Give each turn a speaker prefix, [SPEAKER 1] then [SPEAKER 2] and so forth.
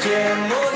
[SPEAKER 1] Still